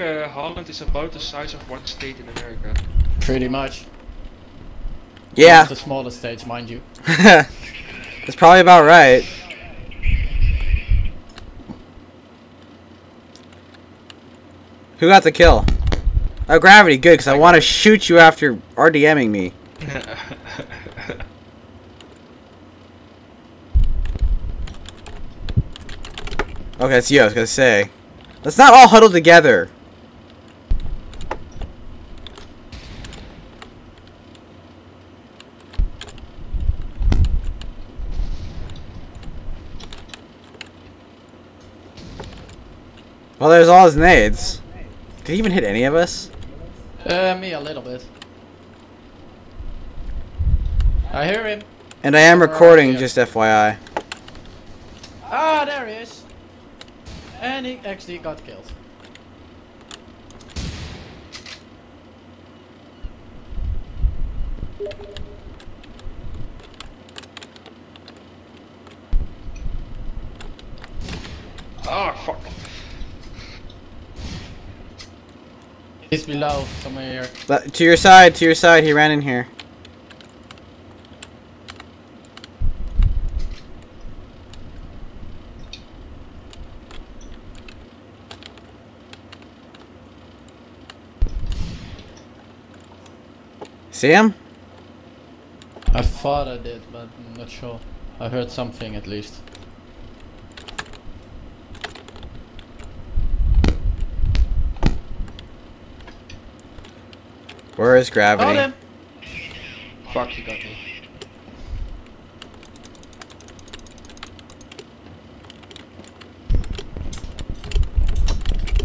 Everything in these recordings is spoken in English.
think uh, Holland is about the size of one state in America. Pretty much. Yeah. One of the smallest states, mind you. That's probably about right. Who got the kill? Oh, Gravity, good, because I want to shoot you after RDMing me. Okay, that's you, I was gonna say. Let's not all huddle together. Well, there's all his nades. Did he even hit any of us? Uh, me a little bit. I hear him. And I am Alright, recording, just FYI. Ah, there he is. And he actually got killed. Ah, fuck. He's below, somewhere here. But to your side, to your side, he ran in here. See him? I thought I did, but I'm not sure. I heard something at least. Where is gravity? him! Fuck, he got me.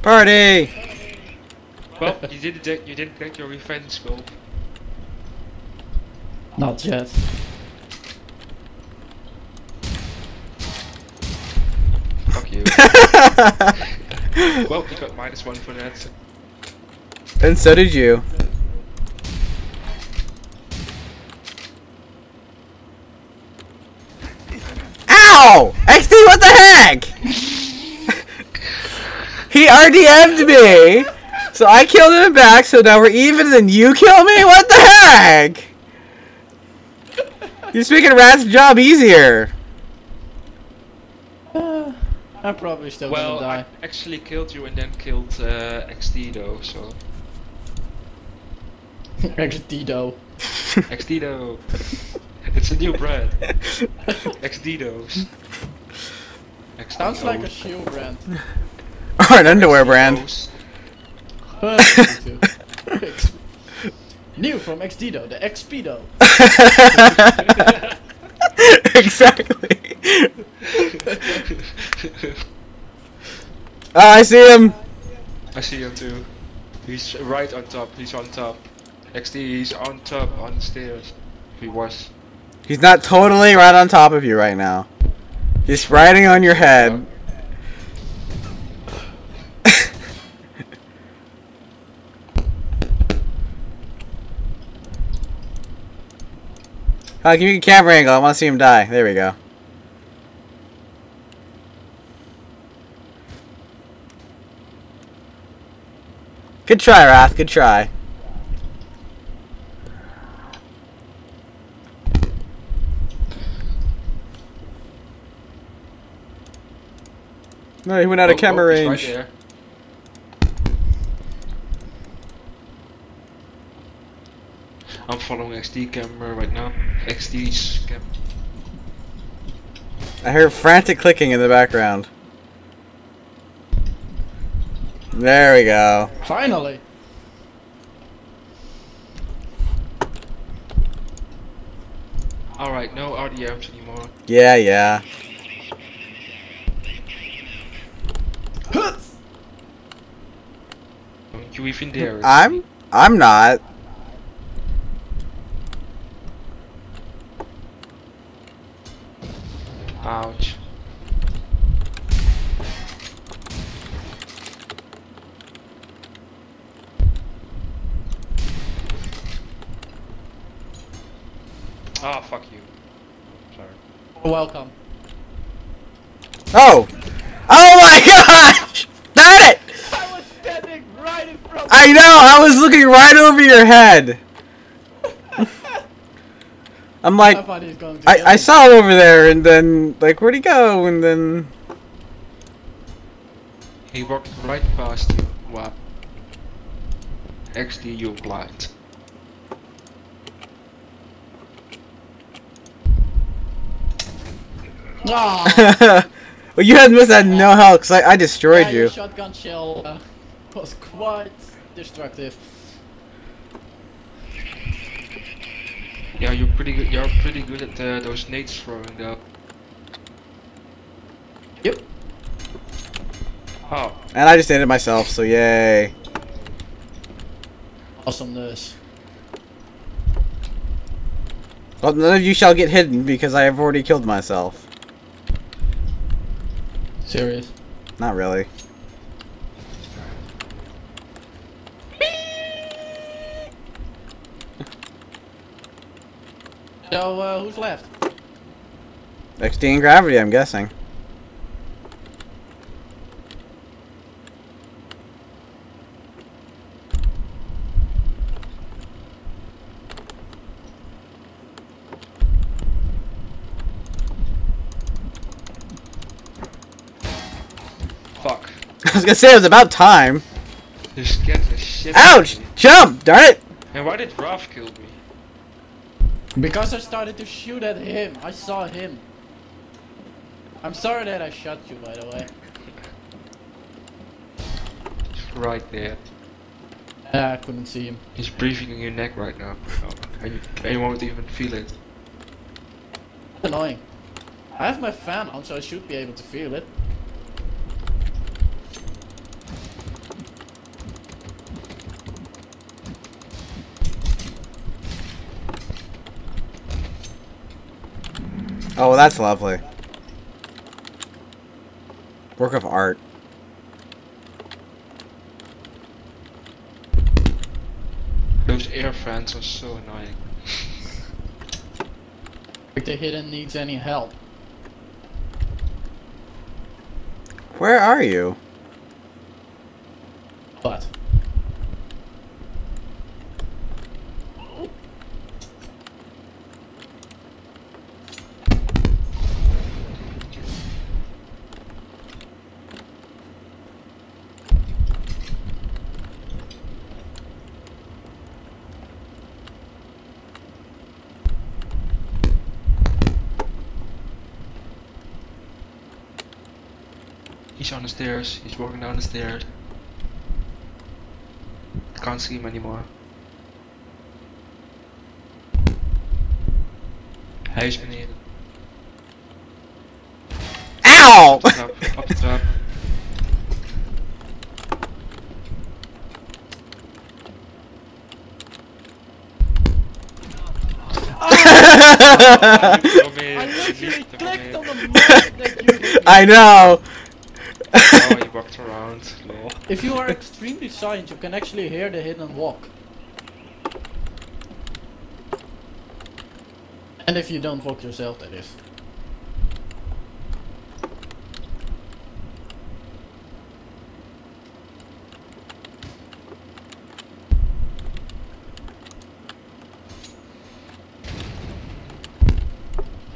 Party! Well, you didn't get, you didn't get your revenge, Skull. Not yet. Fuck you. well, you got minus one for that. and so did you. Ow! XD, what the heck? he RDM'd me! So I killed him back, so now we're even, and you kill me? What the heck? You're just making Rat's job easier. Uh, I'm probably still Well, gonna I die. actually killed you and then killed uh, XD though, so. Ex-Dido. XD though. it's a new brand. XD-Dos. Sounds like a shoe brand. or an underwear brand. Me too. Ex- New from Ex-Dido, the Expedo. exactly. Ah, I see him. I see him too. He's right on top. He's on top. XD, he's on top on the stairs. He was. He's not totally right on top of you right now. He's riding on your head. Uh, give me a camera angle. I want to see him die. There we go. Good try, Wrath. Good try. No, he went out of Oh, camera oh, he's range. Right there. I'm following XD camera right now. XD's cam. I heard frantic clicking in the background. There we go. Finally! Alright, no RDMs anymore. Yeah, yeah. You even dare. I'm I'm not. Ouch. Ah, fuck you. Sorry. Welcome. Oh. Oh I know. I was looking right over your head. I'm like, thought he was going to I, I saw it over there, and then like, where'd he go? And then He walked right past you. Wow. XD, you're blind. Ah, well, you had must have no health because I, I destroyed yeah, you. shotgun shell uh, was quite destructive. Yeah, you're pretty good. You're pretty good at uh, those nades throwing though. Yep. Oh, And I just did it myself, so yay. Awesomeness. Well, none of you shall get hidden because I have already killed myself. Serious. Not really. So, uh, who's left? XD and gravity, I'm guessing. fuck. I was gonna say it was about time. You scared the shit out Ouch! of me. Jump! Darn it! And why did Ralph kill me? Because I started to shoot at him. I saw him. I'm sorry that I shot you, by the way. He's right there. Yeah, I couldn't see him. He's breathing in your neck right now. And, you, and even feel it. Annoying. I have my fan on, so I should be able to feel it. Oh, well, that's lovely. Work of art. Those air fans are so annoying. If the hidden needs any help. Where are you? But. He's on the stairs. He's walking down the stairs. Can't see him anymore. Hij is beneden. Ow! Op de trap. Op de trap. Kill me. I You literally missed him, clicked man. on the moment that you hit me. I know. Oh, he walked around. Lol. If you are extremely silent, you can actually hear the hidden walk. And if you don't walk yourself, that is.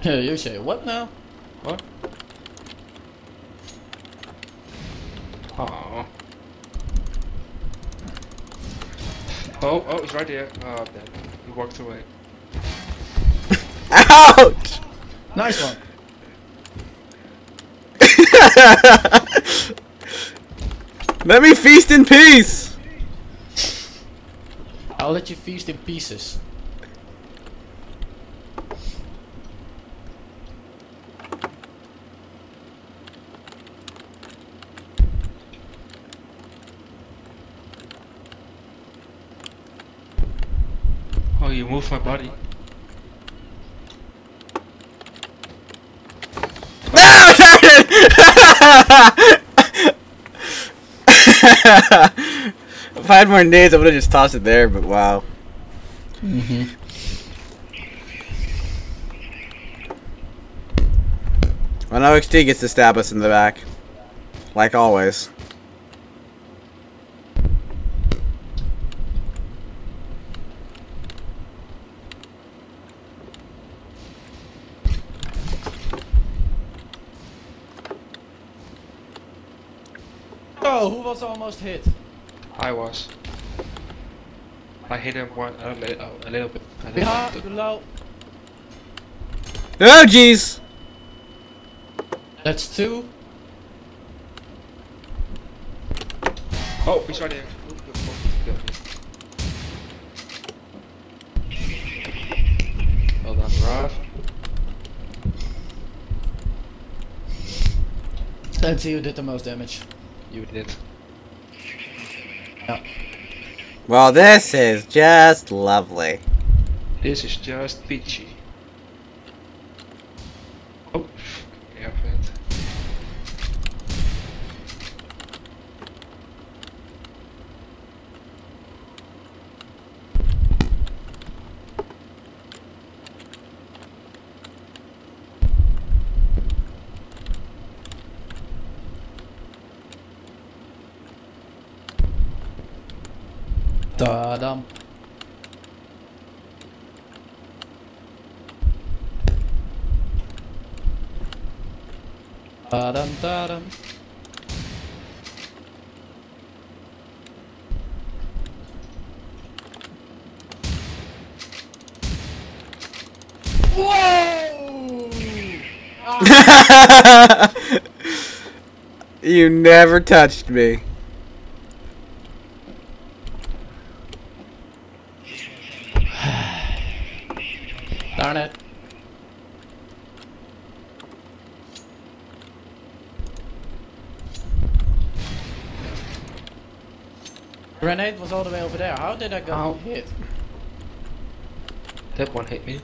Yeah, you say what now? What? Oh. Oh, oh, he's right there. Oh, damn. He walked away. Ouch! Nice one. Let me feast in peace! I'll let you feast in pieces. Oh, you moved my body. No, it! if I had more nades, I would have just tossed it there, but wow. Mm-hmm. Well, now XD gets to stab us in the back. Like always. Oh, who was almost hit? I was. I hit him one a, li- oh, a little bit. a little Behind, bit. below. Oh jeez. That's two. Oh, he's right here. Oop, oop, oop, oop. Well done, Ralph. Let's see who did the most damage. You did. Yeah. Well, this is just lovely. This is just peachy. Oh, yeah, vent. Ta-dam. Ta-dam, ta-dam. Whoa! you never touched me. Darn it. Grenade was all the way over there. How did I get Ow. hit? That one hit me.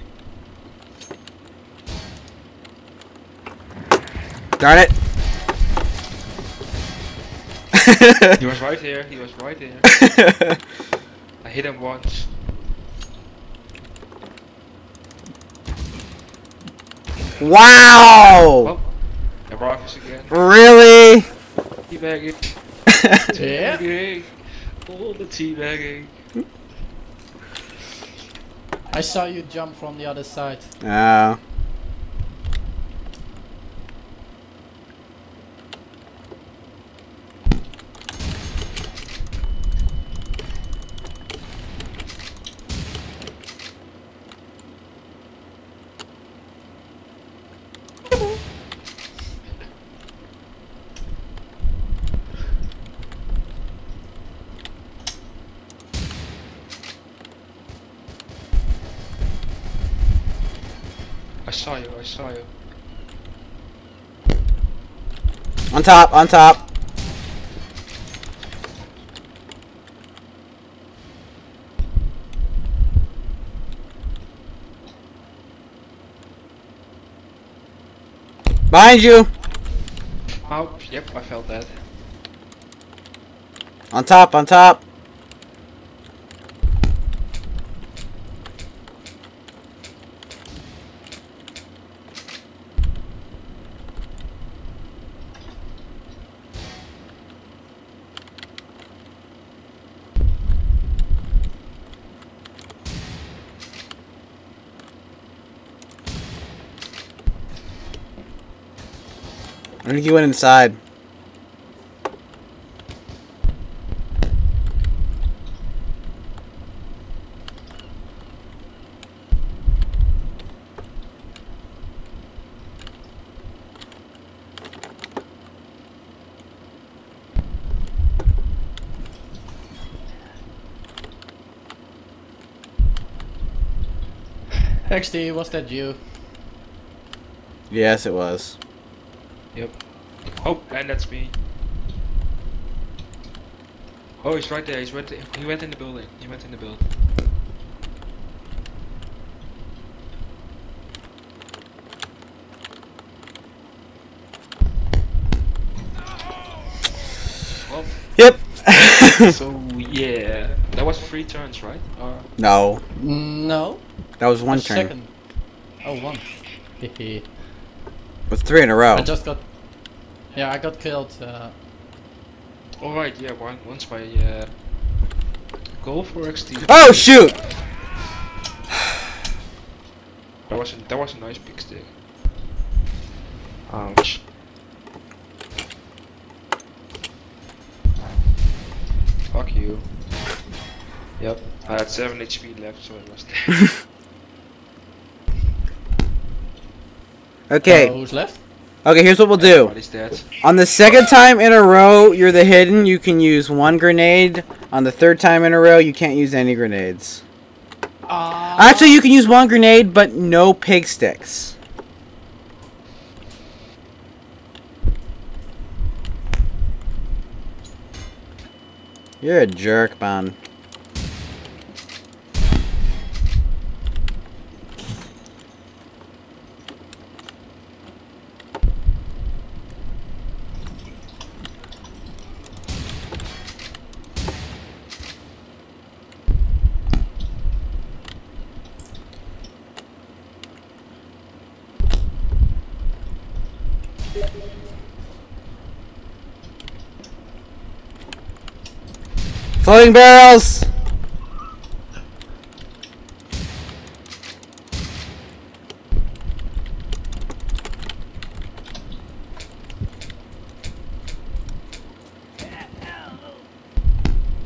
Darn it. He was right here. He was right here. I hit him once. wow! Oh, and Ralph is again. Really? Teabagging. Yeah. Teabagging. All the teabagging. I saw you jump from the other side. Oh. I saw you. I saw you. On top, on top. Behind you! Oh, yep. I felt that. On top, on top. I think he went inside. XD, was that you? Yes, it was. Yep. Oh, and that's me. Oh, he's right there. He's right there. He went in the building. He went in the building. Well, Yep. so yeah, that was three turns, right? Or no, mm, No. that was one turn. Second. Oh, one. Hehe. It was three in a row. I just got. Yeah, I got killed. Uh, all right, yeah, one once by uh, goal for XD. Oh shoot! That was a, that was a nice pig stick. Ouch. Fuck you. Yep. I had 7 HP left, so I was Okay. Uh, who's left? Okay, here's what we'll do. On the second time in a row you're the hidden, you can use one grenade. On the third time in a row, you can't use any grenades. Uh, Actually, you can use one grenade, but no pig sticks. You're a jerk, man. Floating barrels!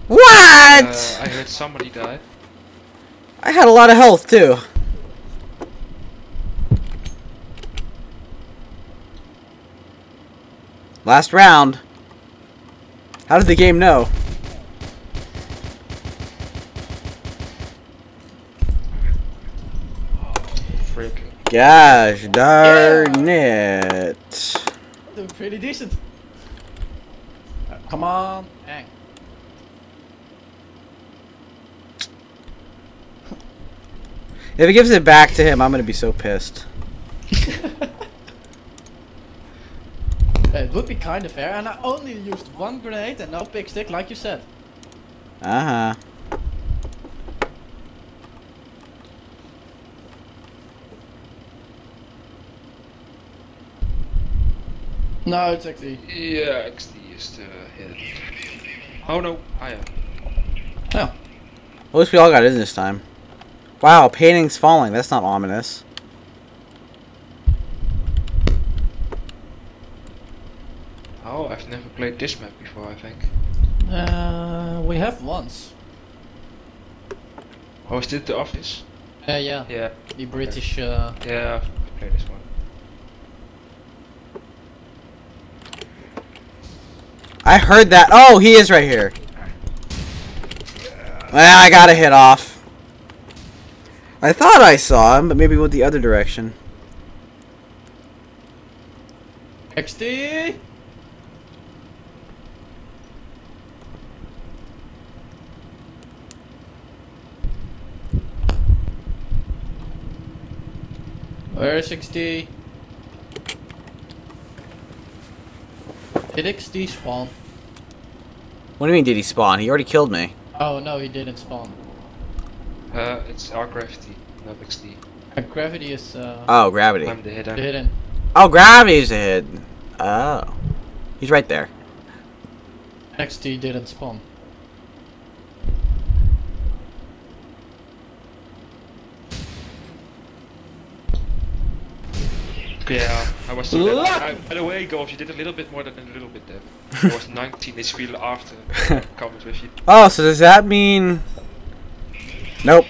What? Uh, I heard somebody die. I had a lot of health too. Last round. How did the game know? Gosh darn it. Doing pretty decent. Uh, come on, hang. If he gives it back to him, I'm gonna be so pissed. it would be kind of fair, and I only used one grenade and no pig stick, like you said. Uh No, it's actually. Yeah, XD is the hit. Oh no, I am. Oh, At least we all got in this time. Wow, painting's falling. That's not ominous. Oh, I've never played this map before, I think. uh, we have once. Oh, is this the office? Uh, yeah, Yeah, the British. Uh, yeah, I've played this one. I heard that. Oh, he is right here. Well, I got a hit off. I thought I saw him, but maybe went the other direction. XD. Where is XD? Did XD spawn? What do you mean, did he spawn? He already killed me. Oh no, he didn't spawn. Uh, it's our gravity, not XD. Uh, gravity is uh, Oh, gravity. I'm the hidden. hidden. Oh, gravity's a hit. Oh. He's right there. XD didn't spawn. Yeah, I was so dead. I, by the way, Golf, you did a little bit more than a little bit there. I was 19 HP after coming with you. Oh, so does that mean... Nope.